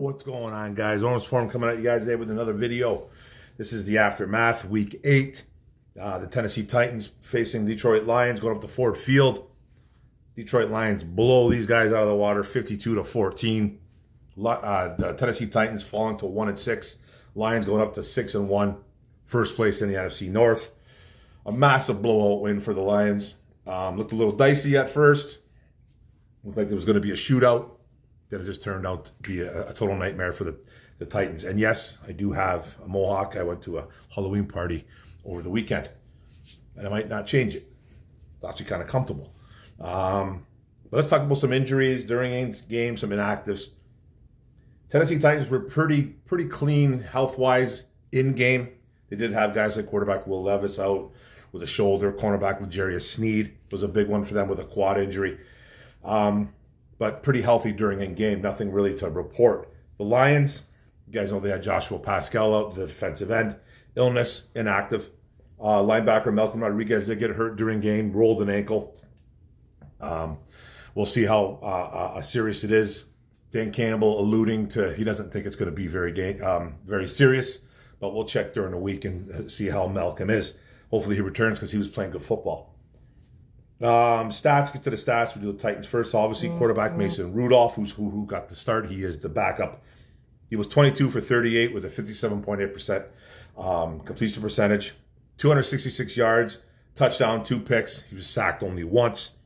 What's going on, guys? Orum's Forum coming at you guys today with another video. This is the aftermath, week eight. Uh, the Tennessee Titans facing Detroit Lions going up to Ford Field. Detroit Lions blow these guys out of the water 52 to 14. Uh, the Tennessee Titans falling to 1 and 6. Lions going up to 6 and 1. First place in the NFC North. A massive blowout win for the Lions. Um, looked a little dicey at first. Looked like there was going to be a shootout that it just turned out to be a, a, total nightmare for the, the Titans. And yes, I do have a mohawk. I went to a Halloween party over the weekend, and I might not change it. It's actually kind of comfortable. Um, but let's talk about some injuries during games, some inactives. Tennessee Titans were pretty pretty clean health wise in game. They did have guys like quarterback Will Levis out with a shoulder. Cornerback L'Jarius Sneed was a big one for them with a quad injury. Um, but pretty healthy during in game. Nothing really to report. The Lions, you guys know they had Joshua Paschal out, the defensive end, illness, inactive. Uh, linebacker Malcolm Rodriguez did get hurt during game, rolled an ankle. Um, we'll see how uh, uh, serious it is. Dan Campbell alluding to he doesn't think it's going to be very um, very serious, but we'll check during the week and see how Malcolm is. Hopefully he returns because he was playing good football. Um, stats, get to the stats. We do the Titans first. Obviously, mm-hmm. quarterback Mason Rudolph, who's who, who got the start. He is the backup. He was 22 for 38 with a 57.8% um, completion percentage, 266 yards, touchdown, two picks. He was sacked only once.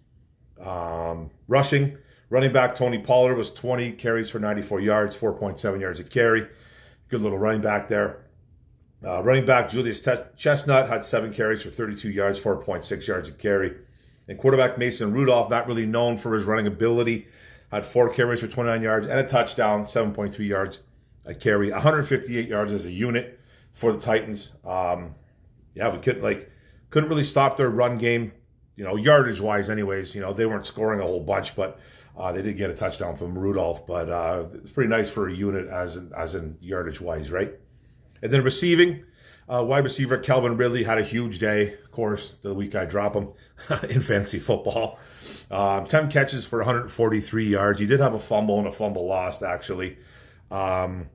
Um, rushing, running back Tony Pollard was 20 carries for 94 yards, 4.7 yards a carry. Good little running back there. Uh, running back Julius Chestnut had seven carries for 32 yards, 4.6 yards a carry. And quarterback Mason Rudolph, not really known for his running ability, had four carries for 29 yards and a touchdown, 7.3 yards a carry, 158 yards as a unit for the Titans. Um, yeah, we couldn't like couldn't really stop their run game, you know, yardage wise. Anyways, you know they weren't scoring a whole bunch, but uh, they did get a touchdown from Rudolph. But uh, it's pretty nice for a unit as in, as in yardage wise, right? And then receiving, uh, wide receiver Calvin Ridley had a huge day. Of course, the week I drop him in fantasy football. Um, 10 catches for 143 yards. He did have a fumble and a fumble lost, actually. Um,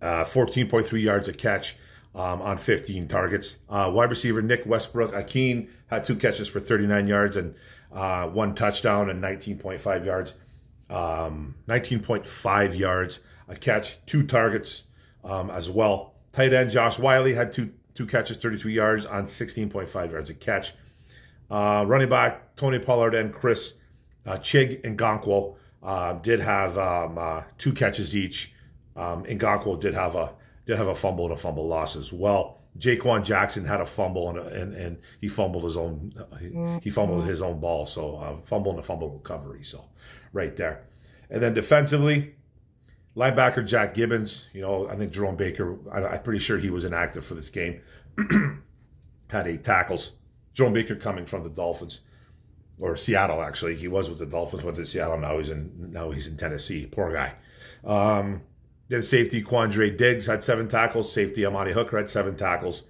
uh, 14.3 yards a catch um, on 15 targets. Uh, wide receiver Nick Westbrook Ikhine had two catches for 39 yards and uh, one touchdown and 19.5 yards. Um, 19.5 yards a catch, two targets um, as well. Tight end Josh Whyle had two two catches, 33 yards on 16.5 yards a catch. Uh, running back Tony Pollard and Chris uh, Chig Okonkwo uh, did have um, uh, two catches each. Um, Ngakoue did have a did have a fumble and a fumble loss as well. Jaquan Jackson had a fumble and, a, and, and he fumbled his own he fumbled his own ball. So uh, fumble and a fumble recovery. So right there, and then defensively, Linebacker Jack Gibbens, you know, I think Jerome Baker, I, am pretty sure he was inactive for this game. Had eight tackles. Jerome Baker coming from the Dolphins, or Seattle actually. He was with the Dolphins, went to Seattle. Now he's in now he's in Tennessee. Poor guy. Um, then safety Quandre Diggs had seven tackles. Safety Amani Hooker had seven tackles.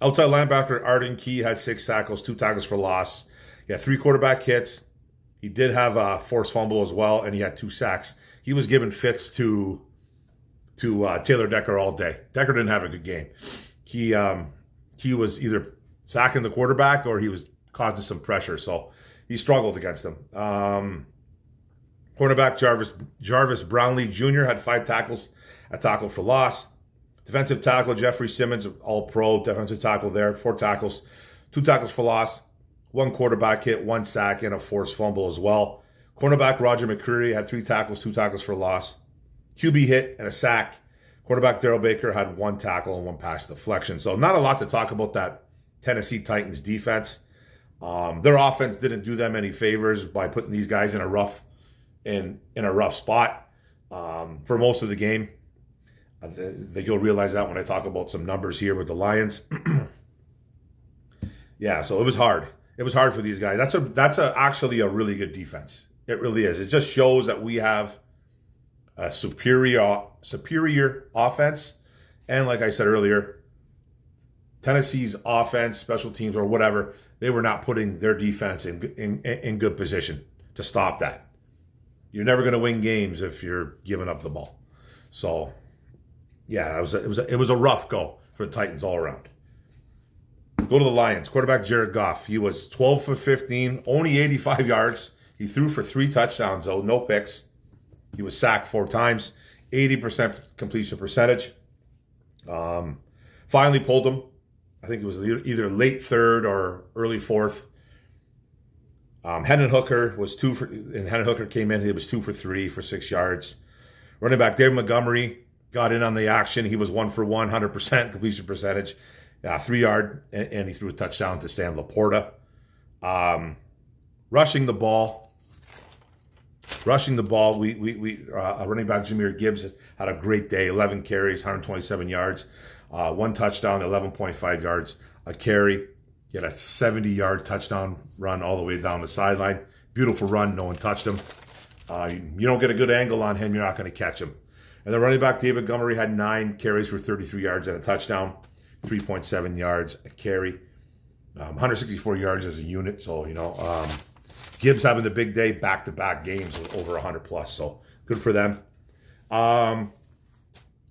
Outside linebacker Arden Key had six tackles, two tackles for loss. He had three quarterback hits. He did have a forced fumble as well, and he had two sacks he was giving fits to to uh, Taylor Decker all day. Decker didn't have a good game. He um, he was either sacking the quarterback or he was causing some pressure, so he struggled against him. Um, cornerback Jarvis Jarvis Brownlee Jr. had five tackles, a tackle for loss. Defensive tackle Jeffery Simmons, all pro defensive tackle there, four tackles, two tackles for loss, one quarterback hit, one sack, and a forced fumble as well. Cornerback Roger McCreary had three tackles, two tackles for loss. QB hit and a sack. Quarterback Daryl Baker had one tackle and one pass deflection. So not a lot to talk about that Tennessee Titans defense. Um, their offense didn't do them any favors by putting these guys in a rough in in a rough spot um, for most of the game. I think you'll realize that when I talk about some numbers here with the Lions. yeah, so it was hard. It was hard for these guys. That's a that's a, actually a really good defense. It really is. It just shows that we have a superior superior offense. And like I said earlier, Tennessee's offense, special teams, or whatever, they were not putting their defense in in, in good position to stop that. you're never going to win games if you're giving up the ball. So, yeah, it was a, it was a, it was a rough go for the Titans all around. Go to the Lions. Quarterback Jared Goff. He was 12 for 15, only 85 yards. He threw for three touchdowns, though, no picks. He was sacked four times, 80% completion percentage. Um, finally pulled him. I think it was either late third or early fourth. Um, Hendon Hooker was two for, and Hendon Hooker came in. He was two for three for six yards. Running back David Montgomery got in on the action. He was one for one, 100% completion percentage, uh, three yard, and, and, he threw a touchdown to Sam LaPorta. Um, rushing the ball, rushing the ball. We we we uh, running back Jahmyr Gibbs had a great day. 11 carries, 127 yards, uh, one touchdown, 11.5 yards a carry. He had a 70 yard touchdown run all the way down the sideline. Beautiful run. No one touched him. Uh, you don't get a good angle on him, you're not going to catch him. And the running back, David Montgomery, had nine carries for 33 yards and a touchdown, 3.7 yards a carry, um, 164 yards as a unit. So, you know, um, Gibbs having the big day, back to back games with over 100 plus. So good for them. Um,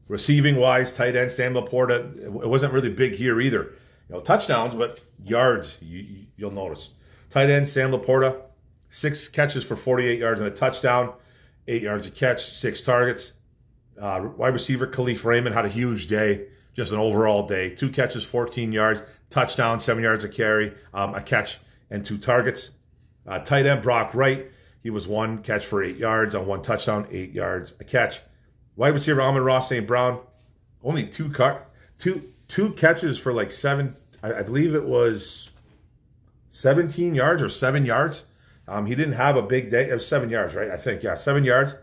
receiving wise, tight end, Sam LaPorta, it wasn't really big here either you know, touchdowns, but yards, you, you, will notice. Tight end, Sam LaPorta, six catches for 48 yards and a touchdown, eight yards a catch, six targets. Uh, wide receiver, Kalif Raymond had a huge day, just an overall day. Two catches, 14 yards, touchdown, seven yards a carry, um, a catch, and two targets. Uh, tight end, Brock Wright, he was one catch for eight yards on one touchdown, eight yards a catch. Wide receiver, Amon-Ra St. Brown, only two cut, two two catches for like seven, I, I believe it was 17 yards or seven yards. Um, he didn't have a big day. It was seven yards, right? I think, yeah, seven yards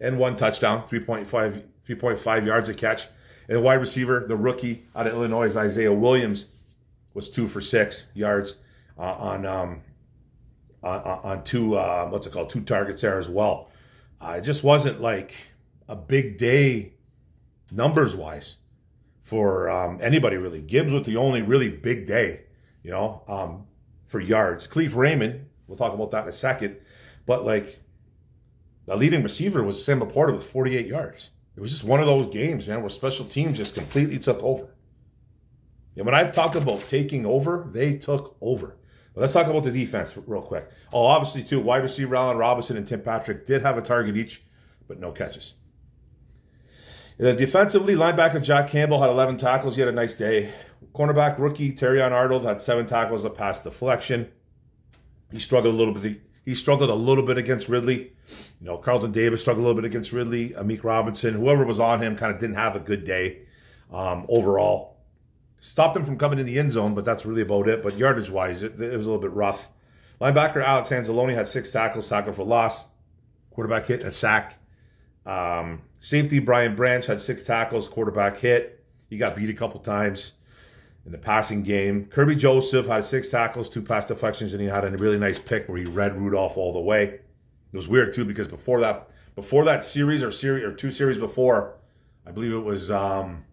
and one touchdown, 3.5, 3.5 yards a catch. And wide receiver, the rookie out of Illinois, Isaiah Williams, was two for six yards uh, on um, on, two uh, what's it called two targets there as well. Uh, it just wasn't like a big day numbers wise for um, anybody really. Gibbs was the only really big day, you know, um, for yards. Kalif Raymond, we'll talk about that in a second. But like the leading receiver was Sam LaPorta with 48 yards. It was just one of those games, man, where special teams just completely took over. And when I talked about taking over, they took over. Let's talk about the defense real quick. Oh, obviously, too, wide receiver Allen Robinson and Tim Patrick did have a target each, but no catches. Uh, defensively, linebacker Jack Campbell had 11 tackles. He had a nice day. Cornerback rookie Terrion Arnold had seven tackles, a pass deflection. He struggled a little bit. He struggled a little bit against Ridley. You know, Carlton Davis struggled a little bit against Ridley. Amik Robertson, whoever was on him, kind of didn't have a good day um, overall. Stopped him from coming in the end zone, but that's really about it. But yardage wise, it, it was a little bit rough. Linebacker Alex Anzalone had six tackles, tackle for loss. Quarterback hit, a sack. Um, safety Brian Branch had six tackles, quarterback hit. He got beat a couple times in the passing game. Kerby Joseph had six tackles, two pass deflections, and he had a really nice pick where he read Rudolph all the way. It was weird too because before that, before that series or series or two series before, I believe it was um,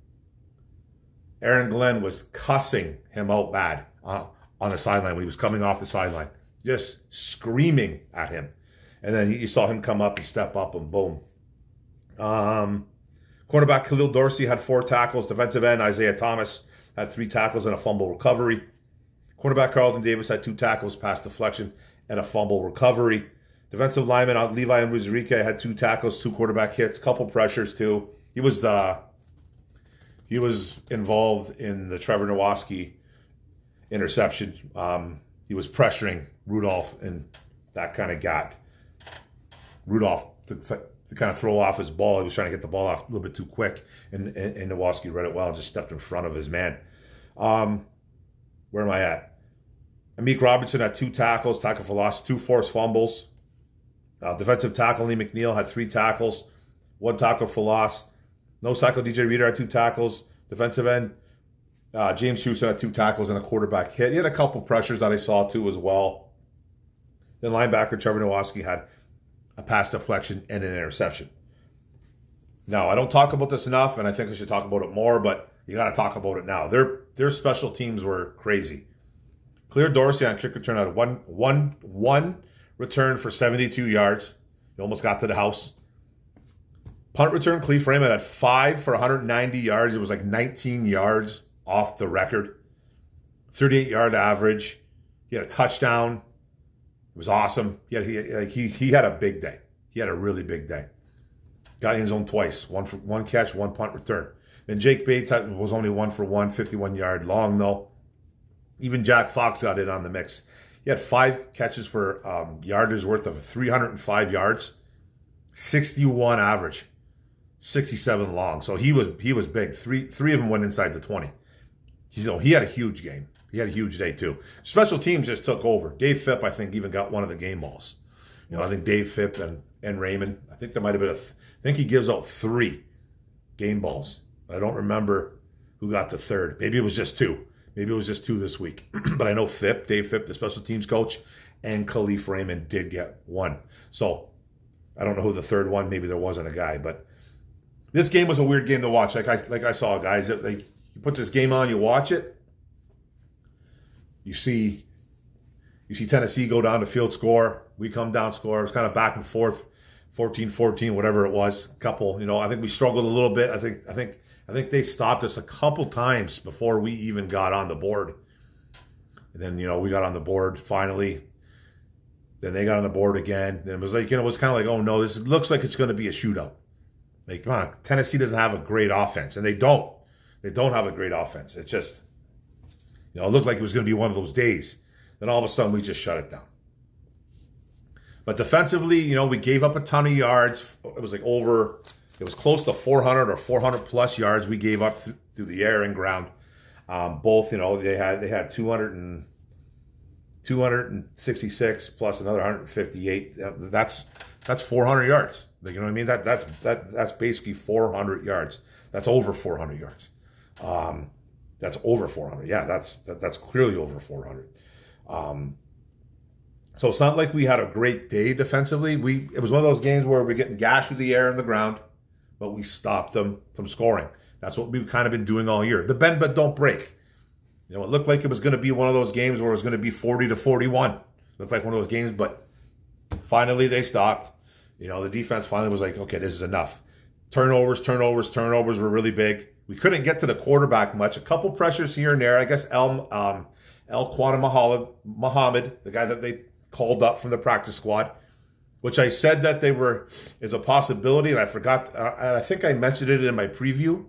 Aaron Glenn was cussing him out bad uh, on the sideline when he was coming off the sideline, just screaming at him. And then you saw him come up and step up and boom, um, cornerback Khalil Dorsey had four tackles. Defensive end Isaiah Thomas had three tackles and a fumble recovery. Cornerback Carlton Davis had two tackles, pass deflection, and a fumble recovery. Defensive lineman Levi Onwuzurike had two tackles, two quarterback hits, couple pressures too. He was the he was involved in the Trevor Nowaske interception. Um, he was pressuring Rudolph, and that kind of got Rudolph to, to kind of throw off his ball. He was trying to get the ball off a little bit too quick, and, and, and Nowaske read it well and just stepped in front of his man. Um, where am I at? Amik Robertson had two tackles, tackle for loss, two forced fumbles. Uh, defensive tackle Alim McNeill had three tackles, one tackle for loss. No tackle DJ Reader had two tackles. Defensive end uh, James Houston had two tackles and a quarterback hit. He had a couple pressures that I saw too as well. Then linebacker Trevor Nowaske had a pass deflection, and an interception. Now, I don't talk about this enough, and I think I should talk about it more, but you got to talk about it now. Their their special teams were crazy. Khalil Dorsey on kick return had one one one return for 72 yards. He almost got to the house. Punt return, Kalif Raymond had five for 190 yards. It was like 19 yards off the record. 38 yard average. He had a touchdown. It was awesome. He, like he he had a big day. He had a really big day. Got in zone twice. One for one catch, one punt return. And Jake Bates was only one for one, 51 yard long though. Even Jack Fox got in on the mix. He had five catches for um, yardage worth of 305 yards, 61 average, 67 long. So he was he was big. Three three of them went inside the 20. He's, oh, he had a huge game. He had a huge day too. Special teams just took over. Dave Fipp, I think, even got one of the game balls. You know, I think Dave Fipp and, and Raymond. I think there might have been a. I think he gives out three game balls. I don't remember who got the third. Maybe it was just two. Maybe it was just two this week. but I know Fipp, Dave Fipp, the special teams coach, and Kalif Raymond did get one. So I don't know who the third one. Maybe there wasn't a guy, but this game was a weird game to watch. Like I like I saw guys. that Like you put this game on, you watch it. You see, you see Tennessee go down to field, score. We come down, score. It was kind of back and forth, 14-14, whatever it was. Couple, you know. I think we struggled a little bit. I think I think I think they stopped us a couple times before we even got on the board. And then, you know, we got on the board finally. Then they got on the board again. And it was like, you know, it was kind of like, oh no, this looks like it's going to be a shootout. Like, come on, Tennessee doesn't have a great offense. And they don't. They don't have a great offense. It just, you know, it looked like it was going to be one of those days. Then all of a sudden we just shut it down. But defensively, you know, we gave up a ton of yards. It was like over it was close to 400 or 400 plus yards we gave up th- through the air and ground. Um, both, you know, they had they had 200 and 266 plus another 158. That's that's 400 yards. You know what I mean? That that's that that's basically 400 yards. That's over 400 yards. Um, that's over 400. Yeah, that's that, that's clearly over 400. Um, so it's not like we had a great day defensively. We it was one of those games where we're getting gashed through the air and the ground but we stopped them from scoring. That's what we've kind of been doing all year. The bend but don't break. You know, it looked like it was going to be one of those games where it was going to be 40 to 41. looked like one of those games, but finally they stopped. You know, the defense finally was like, okay, this is enough. Turnovers, turnovers, turnovers were really big. We couldn't get to the quarterback much. A couple pressures here and there. I guess El um, Al-Quadin Muhammad, the guy that they called up from the practice squad, which I said that they were is a possibility, and I forgot. Uh, I think I mentioned it in my preview,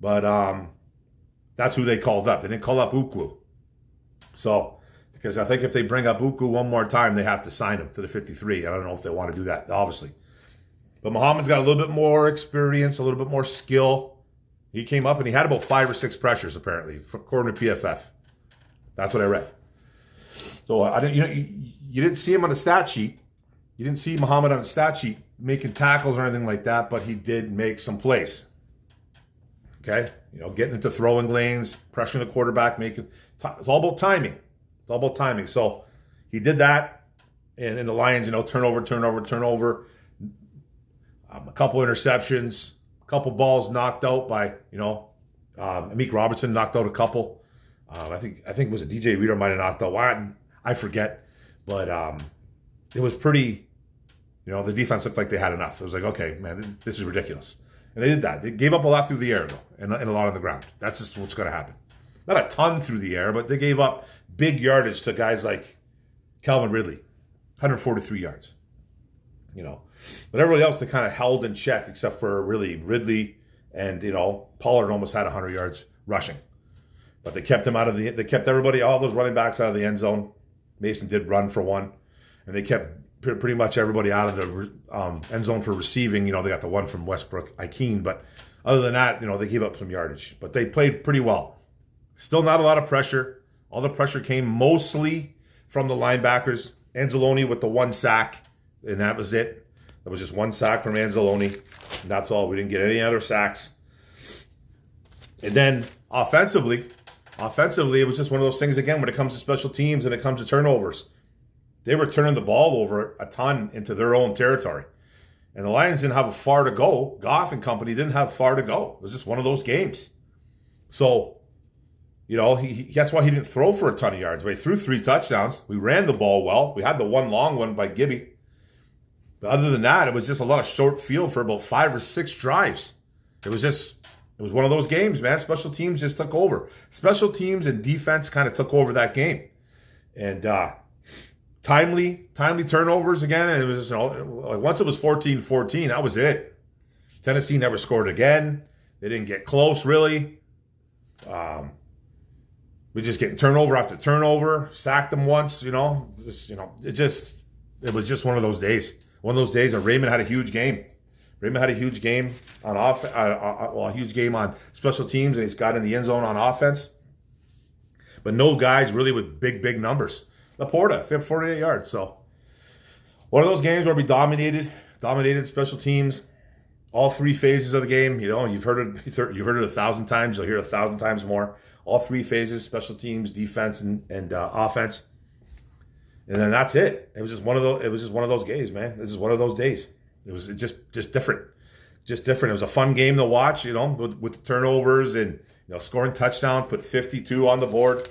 but um, that's who they called up. They didn't call up Ukwu. So, because I think if they bring up Ukwu one more time, they have to sign him to the 53. I don't know if they want to do that, obviously. But Muhammad's got a little bit more experience, a little bit more skill. He came up and he had about five or six pressures, apparently, according to PFF. That's what I read. So I didn't, you know, you, you didn't see him on the stat sheet you didn't see Muhammad on the stat sheet making tackles or anything like that, but he did make some plays. Okay, you know, getting into throwing lanes, pressuring the quarterback, making. It's all about timing. It's all about timing. So he did that, and in the Lions, you know, turnover, turnover, turnover. Um, a couple interceptions, a couple balls knocked out by you know, um, Amik Robertson knocked out a couple. Um, I think I think it was a DJ Reader might have knocked out one. I forget, but um, it was pretty you know, the defense looked like they had enough. It was like, okay, man, this is ridiculous. And they did that. They gave up a lot through the air, though, and, and a lot on the ground. That's just what's going to happen. Not a ton through the air, but they gave up big yardage to guys like Calvin Ridley, 143 yards. You know, but everybody else they kind of held in check, except for really Ridley and you know Pollard almost had 100 yards rushing, but they kept him out of the. They kept everybody, all those running backs out of the end zone. Mason did run for one, and they kept pretty much everybody out of the um, end zone for receiving. You know, they got the one from Westbrook, Ikhine, but other than that, you know, they gave up some yardage. But they played pretty well. Still not a lot of pressure. All the pressure came mostly from the linebackers. Anzalone with the one sack, and that was it. That was just one sack from Anzalone. And that's all. We didn't get any other sacks. And then offensively, offensively, it was just one of those things again when it comes to special teams and it comes to turnovers they were turning the ball over a ton into their own territory. And the Lions didn't have far to go. Goff and company didn't have far to go. It was just one of those games. So, you know, he, he, that's why he didn't throw for a ton of yards. But he threw three touchdowns. We ran the ball well. We had the one long one by Gibby. But other than that, it was just a lot of short field for about five or six drives. It was just, it was one of those games, man. Special teams just took over. Special teams and defense kind of took over that game. And uh, timely, timely turnovers again. And it was, you know, once it was 14 14, that was it. Tennessee never scored again. They didn't get close, really. Um, we just getting turnover after turnover, sacked them once, you know. Just, you know, it just, it was just one of those days. One of those days, and Raymond had a huge game. Raymond had a huge game on off, uh, uh, well, a huge game on special teams, and he's got in the end zone on offense. But no guys really with big, big numbers. Laporta, 48 yards. So one of those games where we dominated, dominated special teams, all three phases of the game. You know, you've heard it, you've heard it a thousand times. You'll hear it a thousand times more. All three phases: special teams, defense, and, and uh, offense. And then that's it. It was just one of those. It was just one of those games, man. This is one of those days. It was just just different, just different. It was a fun game to watch. You know, with, with the turnovers and you know scoring touchdown, put fifty two on the board.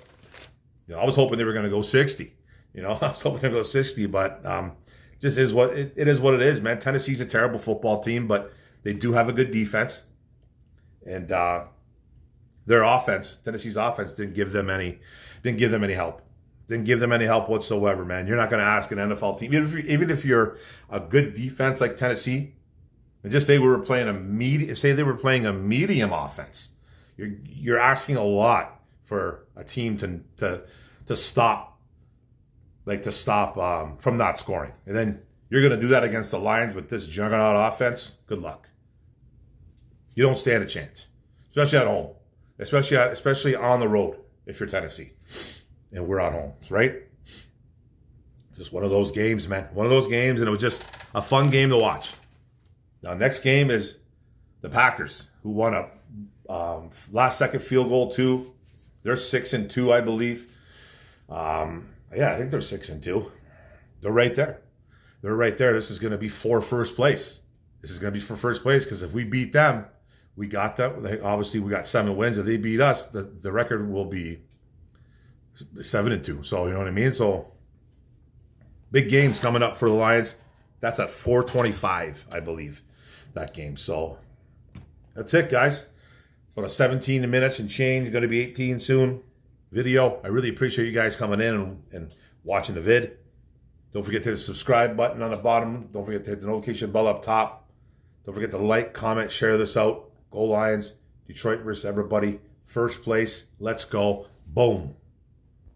You know, I was hoping they were going to go sixty. You know, I was hoping they go sixty, but um, just is what it, it is. What it is, man. Tennessee's a terrible football team, but they do have a good defense, and uh, their offense, Tennessee's offense, didn't give them any, didn't give them any help. Didn't give them any help whatsoever, man. You're not going to ask an NFL team, even if, you're, even if you're a good defense like Tennessee, and just say we were playing a medium, say they were playing a medium offense. You're you're asking a lot for a team to to to stop, like to stop um, from not scoring, and then you're going to do that against the Lions with this juggernaut offense. Good luck. You don't stand a chance, especially at home, especially especially on the road if you're Tennessee and we're at home, right? Just one of those games, man. One of those games, and it was just a fun game to watch. Now, next game is the Packers, who won a um, last second field goal too. They're six and two, I believe. Um, yeah, I think they're six and two. They're right there. They're right there. This is going to be for first place. This is going to be for first place because if we beat them, we got them. Obviously, we got seven wins. If they beat us, the, the record will be seven and two. So you know what I mean. So big games coming up for the Lions. That's at 425, I believe, that game. So that's it, guys. About a 17 minutes and change. Going to be 18 soon. Video. I really appreciate you guys coming in and, and watching the vid. Don't forget to hit the subscribe button on the bottom. Don't forget to hit the notification bell up top. Don't forget to like, comment, share this out. Go Lions. Detroit versus everybody. First place. Let's go. Boom.